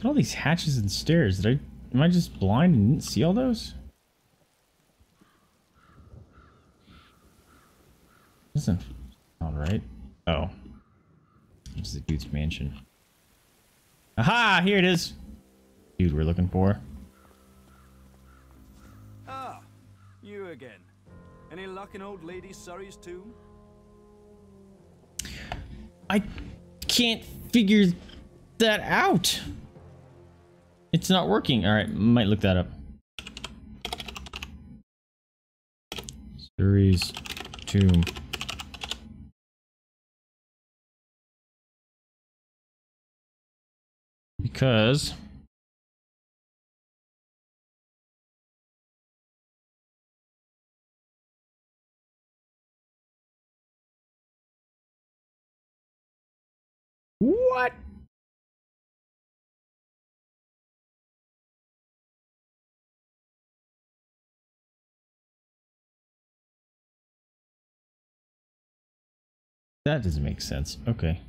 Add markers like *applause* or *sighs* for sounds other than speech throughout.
Look at all these hatches and stairs. Did I am I just blind and didn't see all those? Isn't all right. Oh. It's the dude's mansion. Aha! Here it is. Dude, we're looking for. Ah, you again. Any luck in old lady Surrey's tomb? I can't figure that out. It's not working. All right, might look that up. Series tomb. Because What? That doesn't make sense. Okay.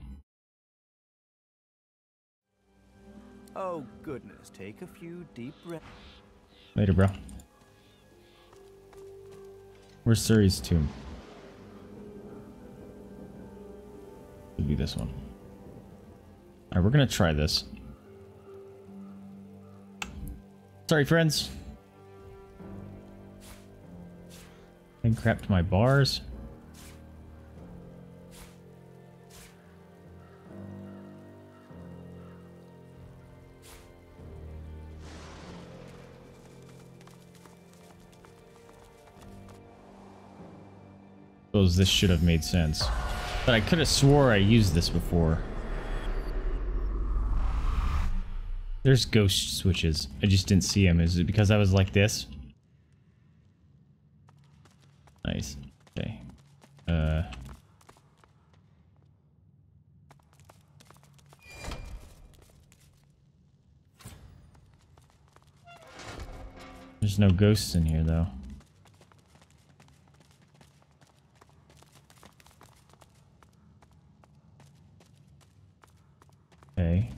Oh, goodness. Take a few deep breaths. Later, bro. Where's Surrey's tomb? Could be this one. Alright, we're gonna try this. Sorry, friends. And crap to my bars. Suppose this should have made sense. But I could have swore I used this before. There's ghost switches. I just didn't see them. Is it because I was like this? Nice. Okay. Uh. There's no ghosts in here though. Okay.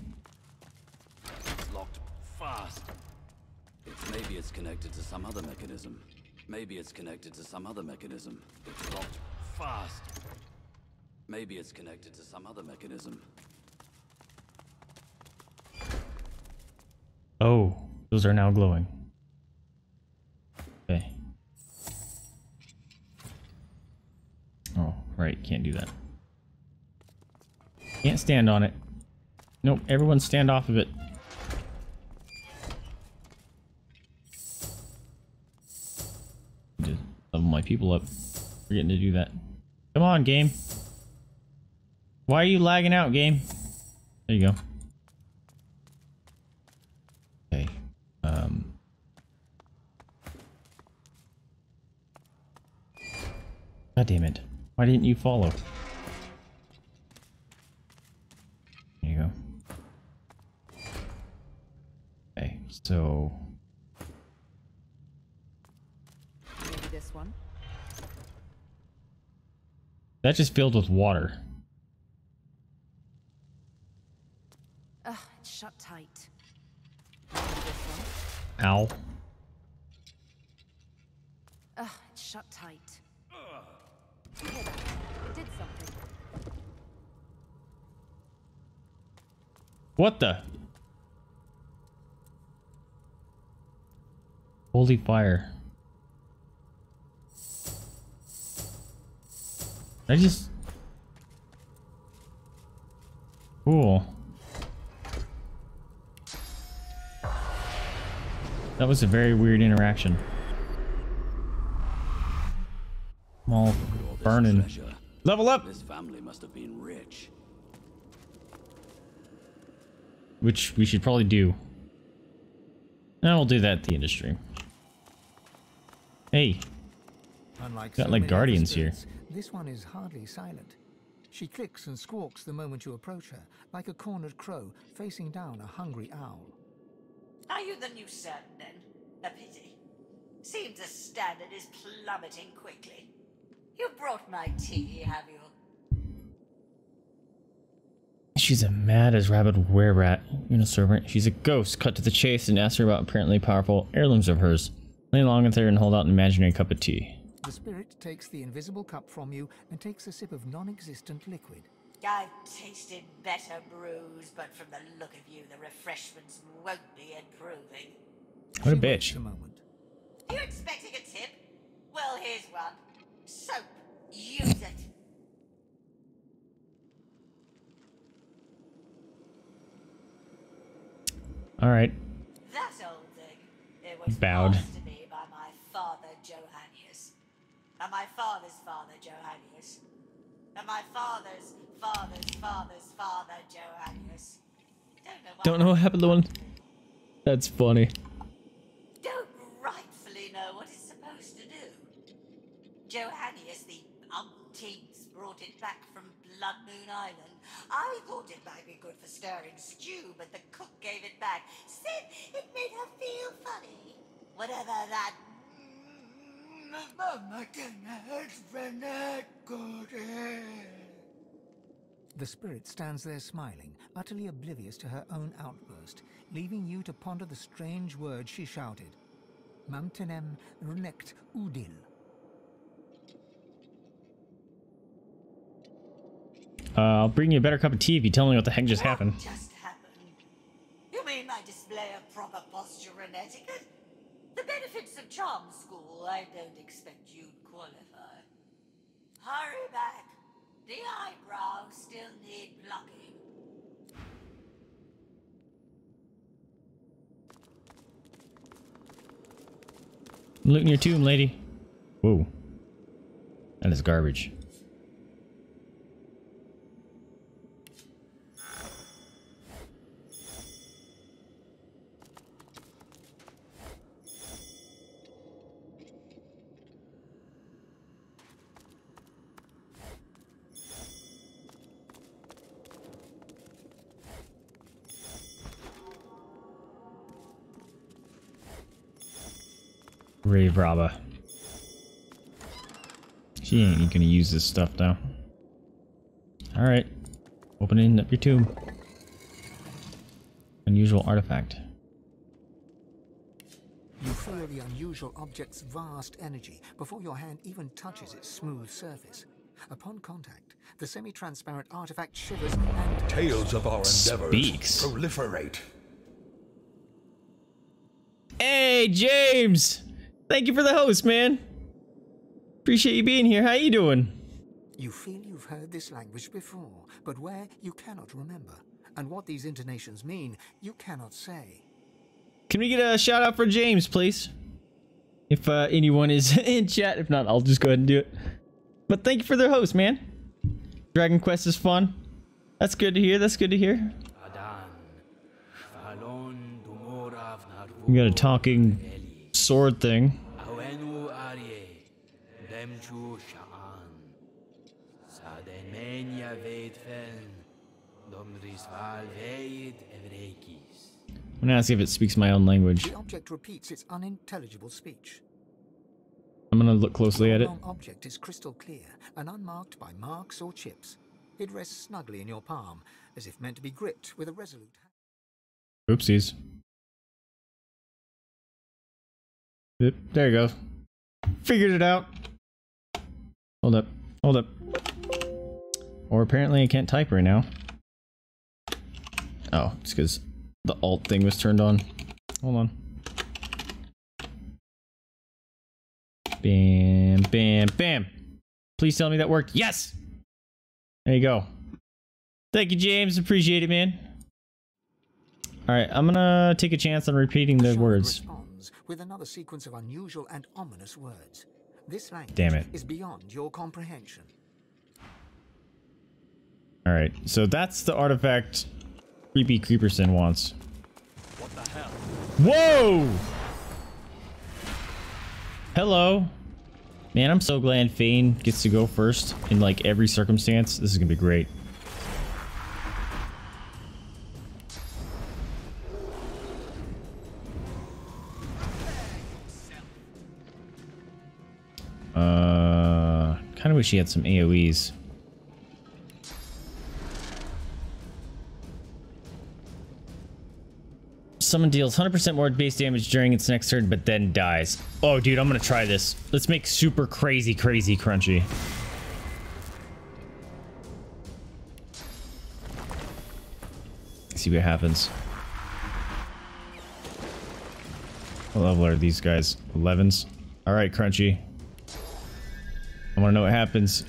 It's locked fast. It's maybe it's connected to some other mechanism. Maybe it's connected to some other mechanism. It's locked fast. Maybe it's connected to some other mechanism. Oh, those are now glowing. Okay. Oh, right, can't do that. Can't stand on it. Nope, everyone stand off of it. People up. Forgetting to do that. Come on, game. Why are you lagging out, game? There you go. Okay. Um. God damn it. Why didn't you follow? There you go. Okay, so Maybe this one. That just filled with water. Ugh, it's shut tight. Maybe this one. Ow. Ugh, it's shut tight. It did something. What the? Holy fire. I just... Cool. That was a very weird interaction. I'm all All burning. treasure. Level up! This family must have been rich. Which we should probably do. And we'll do that at the industry. Hey, Unlike Got, so like, guardians here. Spirits, This one is hardly silent. She clicks and squawks the moment you approach her, like a cornered crow facing down a hungry owl. Are you the new certain then? A pity. Seems the standard is plummeting quickly. You brought my tea, have you? She's a mad as rabid were-rat uniservant. She's a ghost. Cut to the chase and ask her about apparently powerful heirlooms of hers. Lay along with her and hold out an imaginary cup of tea. The spirit takes the invisible cup from you and takes a sip of non-existent liquid. I've tasted better brews, but from the look of you, the refreshments won't be improving. What a She oh, waits bitch. A moment. You expecting a tip? Well, here's one. Soap. Use it. All right. That old thing. It was Bowed. passed my father's father, Johannius. And my father's father's father's father, Johannius. Don't know Don't know what happened to one. That's funny. don't rightfully know what it's supposed to do. Johannius, the umpteenth, brought it back from Blood Moon Island. I thought it might be good for stirring stew, but the cook gave it back. Said it made her feel funny. Whatever that. The spirit stands there smiling, utterly oblivious to her own outburst, leaving you to ponder the strange words she shouted. Mamtenem runect udil. Uh, I'll bring you a better cup of tea if you tell me what the heck just happened. Just happened? You mean my display of proper posture and etiquette? The benefits of charm school, I don't expect you'd qualify. Hurry back. The eyebrows still need blocking. I'm looting your tomb, lady. Whoa. That is garbage. Ray Brava. She ain't gonna use this stuff though. Alright. Opening up your tomb. Unusual artifact. You feel the unusual object's vast energy before your hand even touches its smooth surface. Upon contact, the semi-transparent artifact shivers and Tales of our endeavors Speaks. proliferate. Hey, James! Thank you for the host, man. Appreciate you being here. How you doing? You feel you've heard this language before, but where you cannot remember. And what these intonations mean, you cannot say. Can we get a shout out for James, please? If uh, anyone is *laughs* in chat. If not, I'll just go ahead and do it. But thank you for the host, man. Dragon Quest is fun. That's good to hear. That's good to hear. We got a talking sword thing. Awenu Arye, Demchu Sha'an, Sademenia Veidfen, Domrisval Veid Evrekis. I'm gonna ask if it speaks my own language. The object repeats its unintelligible speech. I'm gonna look closely at it. long object is crystal clear and unmarked by marks or chips. It rests snugly in your palm, as if meant to be gripped with a resolute hand. Oopsies. Yep, there you go. Figured it out. Hold up. Hold up. Or apparently I can't type right now. Oh, it's because the alt thing was turned on. Hold on. Bam, bam, bam. Please tell me that worked. Yes! There you go. Thank you, James. Appreciate it, man. Alright, I'm gonna take a chance on repeating the words. Responds with another sequence of unusual and ominous words. This language Damn it. is beyond your comprehension. Alright, so that's the artifact Creepy Creeperson wants. What the hell? Whoa! Hello. Man, I'm so glad Fane gets to go first in like every circumstance. This is gonna be great. wish he had some AoEs. Someone deals 100% more base damage during its next turn, but then dies. Oh, dude, I'm going to try this. Let's make super crazy, crazy crunchy. See what happens. What level are these guys? 11s. All right, crunchy. I wanna know what happens.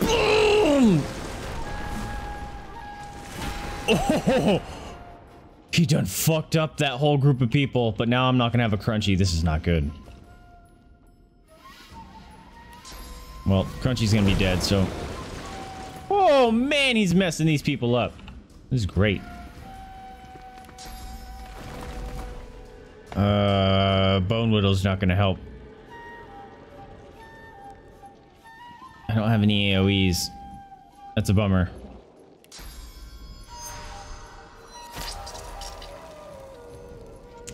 Boom! Oh! *laughs* He done fucked up that whole group of people, but now I'm not gonna have a crunchy. This is not good. Well, Crunchy's gonna be dead, so... Oh, man, he's messing these people up. This is great. Uh, Bone Widow's not gonna help. I don't have any AoEs. That's a bummer.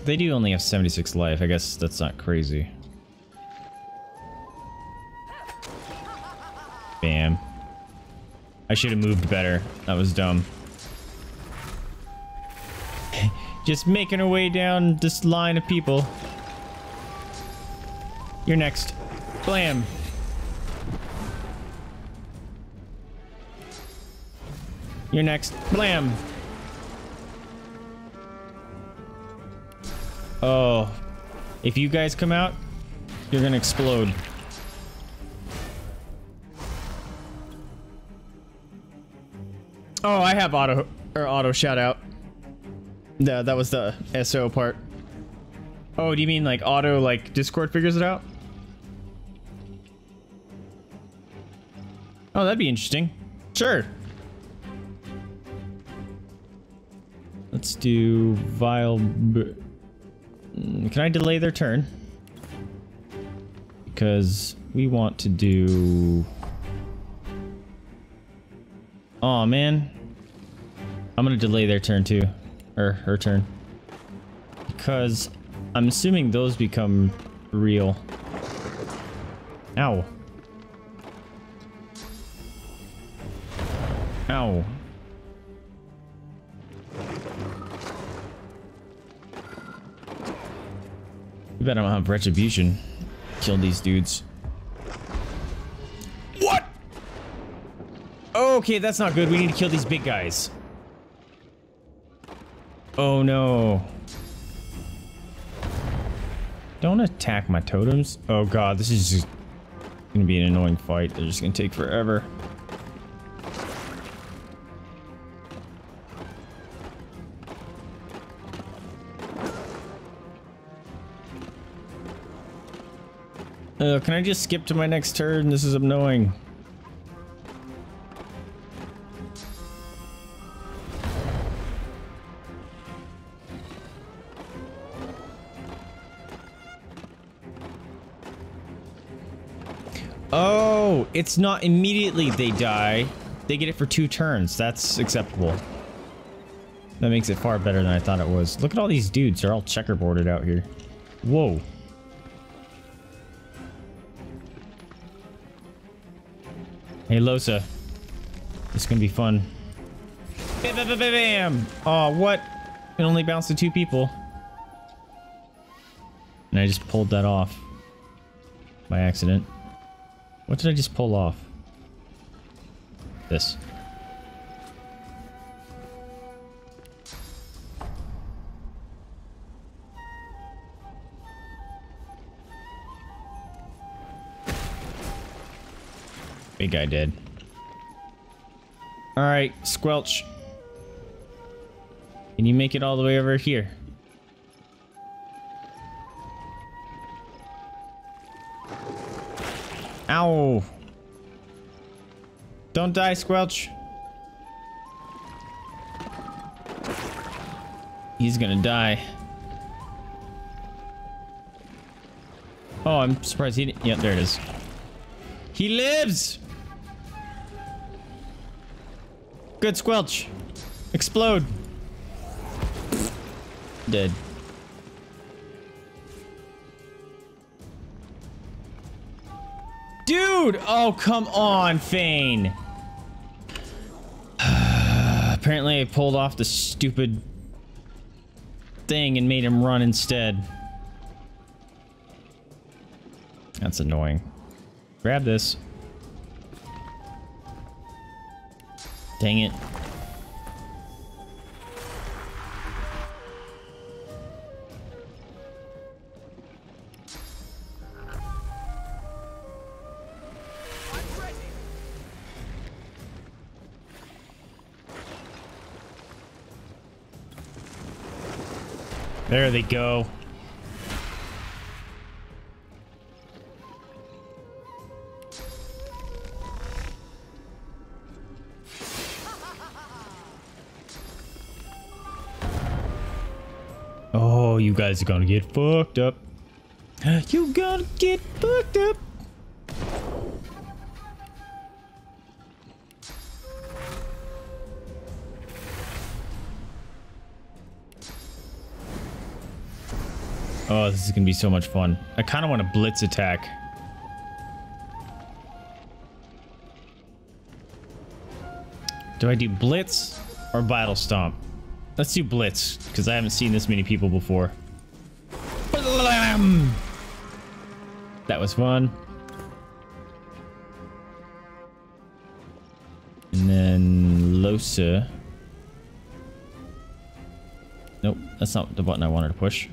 They do only have 76 life. I guess that's not crazy. Bam. I should have moved better. That was dumb. *laughs* Just making our way down this line of people. You're next. Blam. You're next. Blam. Oh. If you guys come out, you're gonna explode. Oh, I have auto or auto shout out. Yeah, that was the SO part. Oh, do you mean like auto like Discord figures it out? Oh, that'd be interesting. Sure. Let's do Vile. Mm, can I delay their turn? Because we want to do... oh, man. I'm going to delay their turn too. Or her turn. Because I'm assuming those become real. Ow. Ow. We better not have retribution. Kill these dudes. What? Okay, that's not good. We need to kill these big guys. Oh no. Don't attack my totems. Oh god, this is just gonna be an annoying fight. They're just gonna take forever. Uh, can I just skip to my next turn? This is annoying. Oh, it's not immediately they die. They get it for two turns. That's acceptable. That makes it far better than I thought it was. Look at all these dudes. They're all checkerboarded out here. Whoa. Hey, Lohse. This is gonna be fun. Bam, bam, bam, bam! Oh, what? It only bounced to two people. And I just pulled that off. By accident. What did I just pull off? This. Big guy dead. Alright, Squelch. Can you make it all the way over here? Ow! Don't die, Squelch. He's gonna die. Oh, I'm surprised he didn't. Yeah, there it is. He lives! Good squelch. Explode. Dead. Dude! Oh, come on, Fane. *sighs* Apparently I pulled off the stupid thing and made him run instead. That's annoying. Grab this. Dang it. There they go. Oh, you guys are gonna get fucked up. *gasps* You gonna get fucked up. Oh, this is gonna be so much fun. I kind of want to blitz attack. Do I do blitz or battle stomp? Let's do blitz because I haven't seen this many people before. Blam! That was fun. And then Lohse. Nope, that's not the button I wanted to push.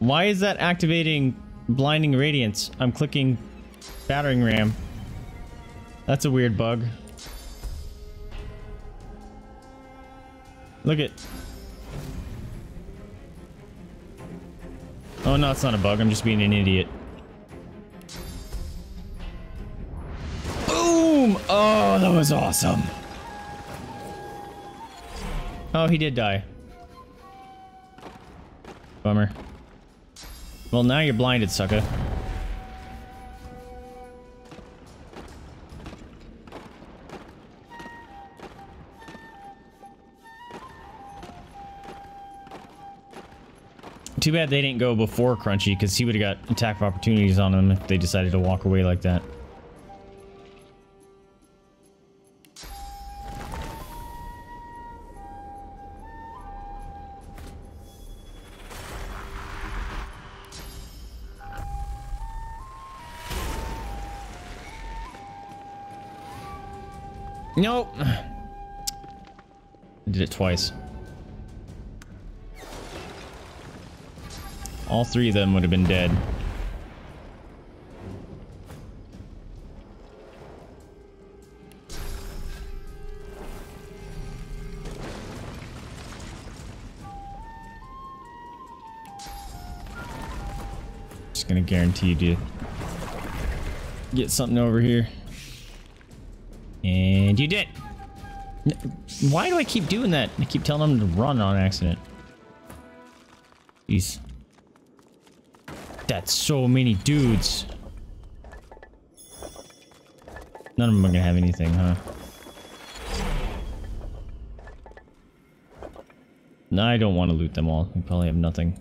Why is that activating blinding radiance? I'm clicking battering ram. That's a weird bug. Look at. Oh no, it's not a bug. I'm just being an idiot. Boom! Oh, that was awesome. Oh, he did die. Bummer. Well, now you're blinded, sucker. Too bad they didn't go before Crunchy, because he would have got attack opportunities on them if they decided to walk away like that. Nope. *sighs* Did it twice. All three of them would have been dead. Just gonna guarantee you get something over here. And you did. Why do I keep doing that? I keep telling them to run on accident. That's so many dudes. None of them are gonna have anything, huh? No, I don't want to loot them all. We probably have nothing.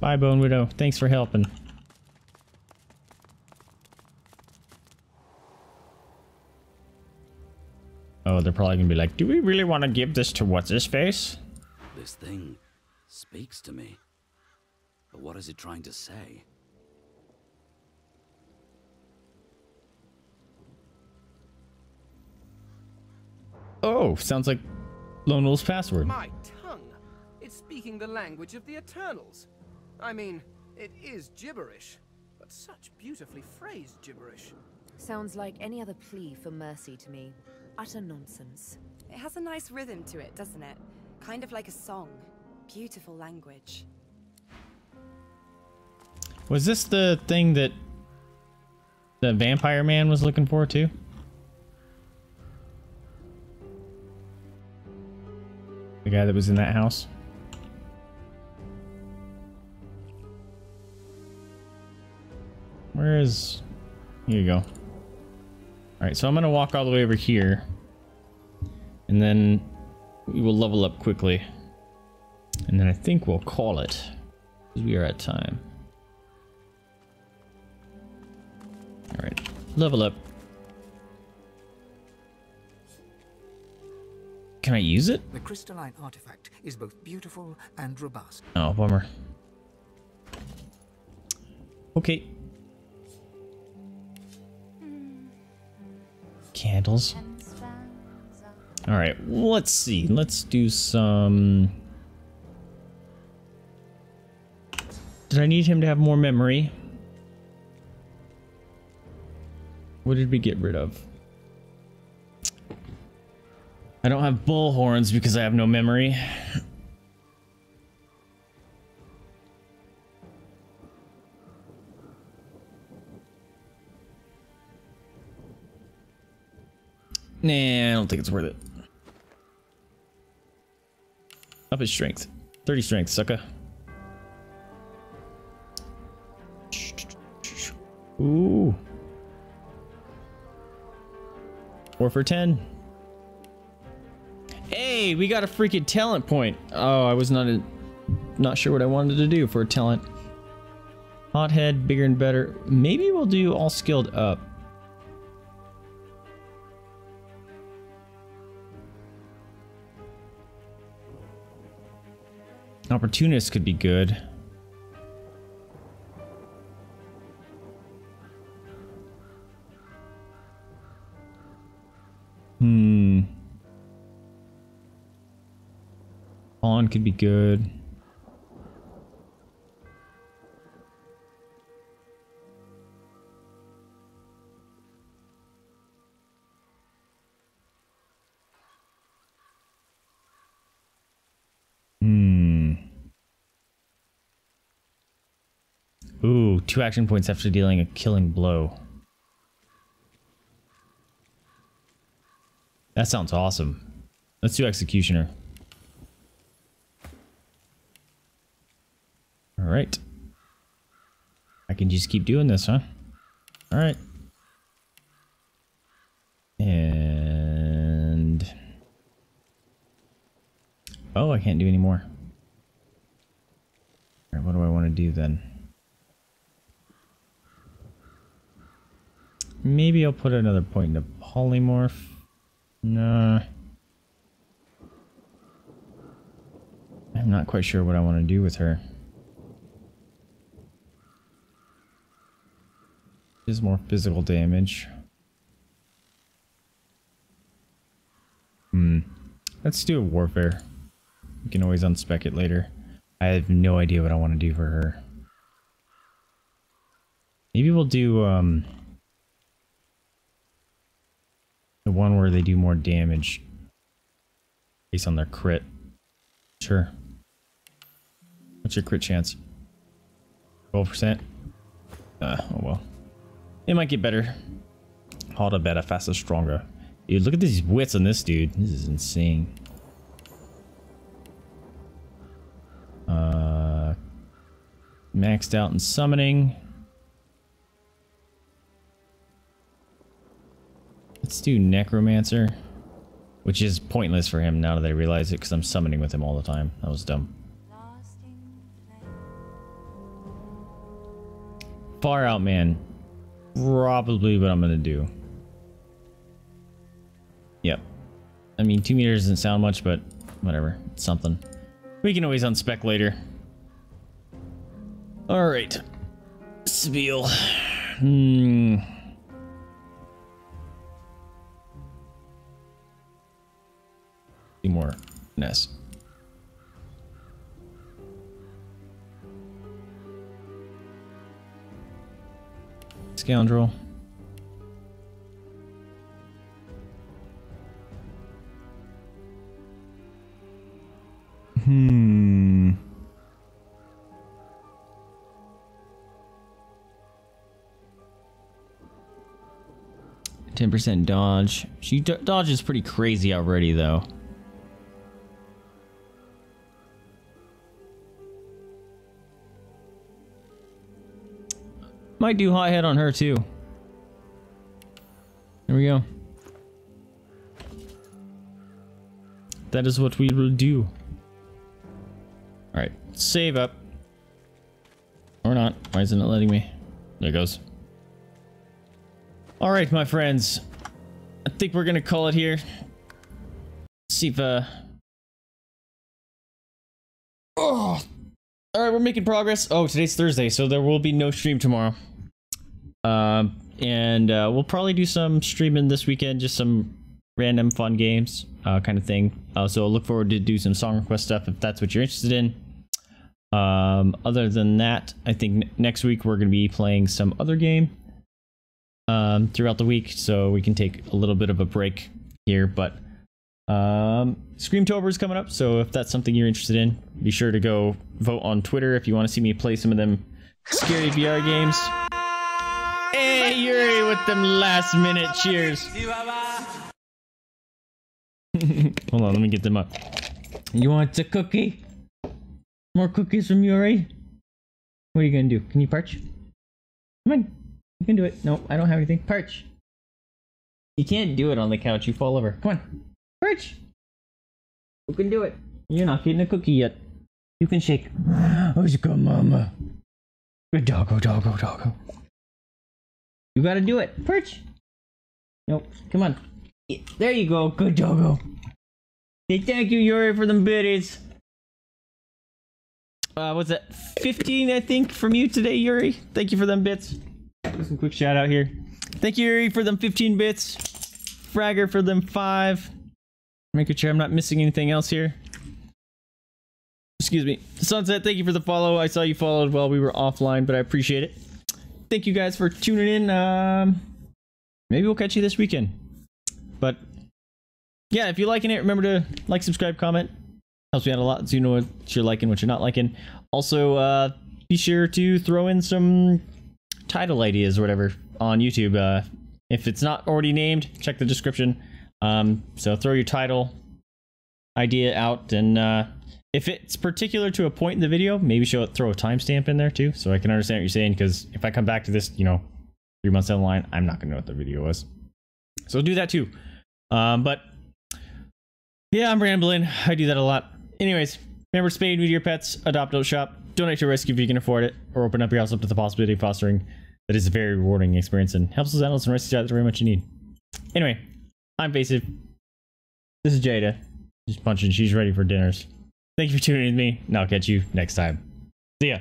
Bye, Bone Widow. Thanks for helping. Oh, they're probably gonna be like, do we really want to give this to what's his face? This thing speaks to me. But what is it trying to say? Oh, sounds like Lone Wolf's password. My tongue! It's speaking the language of the Eternals. I mean, it is gibberish, but such beautifully phrased gibberish. Sounds like any other plea for mercy to me. Utter nonsense. It has a nice rhythm to it, doesn't it? Kind of like a song. Beautiful language. Was this the thing that the vampire man was looking for too? The guy that was in that house? Where is... Here you go. Alright, so I'm going to walk all the way over here. And then we will level up quickly. And then I think we'll call it. Because we are at time. Alright, level up. Can I use it? The crystalline artifact is both beautiful and robust. Oh, bummer. Okay. Candles. All right, let's see. Let's do some. Did I need him to have more memory? What did we get rid of? I don't have bull horns because I have no memory. Nah, I don't think it's worth it. Up his strength. 30 strength, sucker. Ooh. Four for 10. Hey, we got a freaking talent point. Oh, I was not a, not sure what I wanted to do for a talent. Hothead, bigger and better. Maybe we'll do all skilled up. Opportunist could be good. Hmm. Pawn could be good. Two action points after dealing a killing blow. That sounds awesome. Let's do Executioner. Alright. I can just keep doing this, huh? Alright. And... Oh, I can't do any more. Alright, what do I want to do then? Maybe I'll put another point into polymorph. Nah. I'm not quite sure what I want to do with her. Is more physical damage. Hmm. Let's do a warfare. We can always unspec it later. I have no idea what I want to do for her. Maybe we'll do um the one where they do more damage based on their crit. Sure. What's your crit chance? 12%? Uh, oh well. It might get better. Harder, better, faster, stronger. Dude, look at these wits on this dude. This is insane. Uh, maxed out in summoning. Let's do Necromancer. Which is pointless for him now that I realize it because I'm summoning with him all the time. That was dumb. Far out, man. Probably what I'm going to do. Yep. I mean, two meters doesn't sound much, but whatever. It's something. We can always unspec later. Alright. Spiel. Hmm. More Ness. Scoundrel. Hmm. Ten percent dodge. She dodges pretty crazy already, though. Might do high head on her too. There we go. That is what we will do. Alright, save up. Or not. Why isn't it letting me? There it goes. All right, my friends. I think we're gonna call it here. See if uh. Oh. All right, we're making progress. Oh, today's Thursday, so there will be no stream tomorrow. Um, and uh, we'll probably do some streaming this weekend, just some random fun games, uh, kind of thing. Uh, so look forward to do some song request stuff if that's what you're interested in. Um, other than that, I think next week we're going to be playing some other game um, throughout the week, so we can take a little bit of a break here. But um, Screamtober is coming up, so if that's something you're interested in, be sure to go vote on Twitter if you want to see me play some of them scary VR games. Hey, Yuri with them last minute cheers. *laughs* Hold on, let me get them up. You want a cookie? More cookies from Yuri? What are you gonna do? Can you perch? Come on. You can do it. No, I don't have anything. Perch. You can't do it on the couch. You fall over. Come on. Perch. You can do it. You're not getting a cookie yet. You can shake. *gasps* Oh, you go, mama. Good doggo, doggo, doggo. You gotta do it. Perch. Nope. Come on. There you go. Good doggo. Say thank you, Yuri, for them biddies. Uh, what's that? 15, I think, from you today, Yuri. Thank you for them bits. Do some quick shout out here. Thank you, Yuri, for them 15 bits. Fragger for them five. Making sure I'm not missing anything else here. Excuse me. Sunset, thank you for the follow. I saw you followed while we were offline, but I appreciate it. Thank you guys for tuning in. Um, maybe we'll catch you this weekend. But yeah, if you're liking it, remember to like, subscribe, comment. Helps me out a lot so you know what you're liking, what you're not liking. Also, uh, be sure to throw in some title ideas or whatever on YouTube. Uh, if it's not already named, check the description. Um, so throw your title idea out, and uh, if it's particular to a point in the video, maybe show it, throw a timestamp in there too, so I can understand what you're saying. Because if I come back to this, you know, three months down the line, I'm not gonna know what the video was. So do that too. Um, but yeah, I'm rambling. I do that a lot. Anyways, remember spay with your pets, adopt, don't shop, donate to rescue if you can afford it, or open up your house up to the possibility of fostering. That is a very rewarding experience and helps us animals and rescues out very much you need. Anyway, I'm Vaesive. This is Jada. She's punching. She's ready for dinners. Thank you for tuning in with me, and I'll catch you next time. See ya.